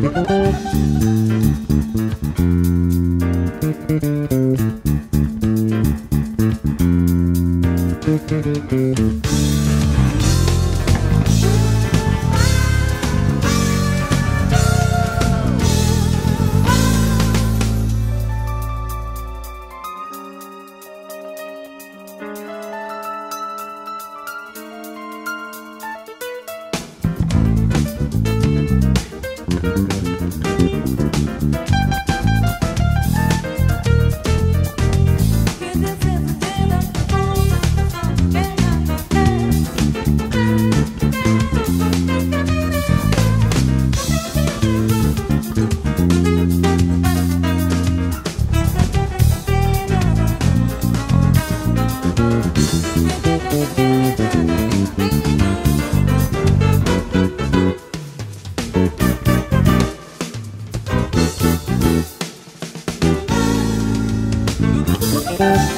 Thank you Thank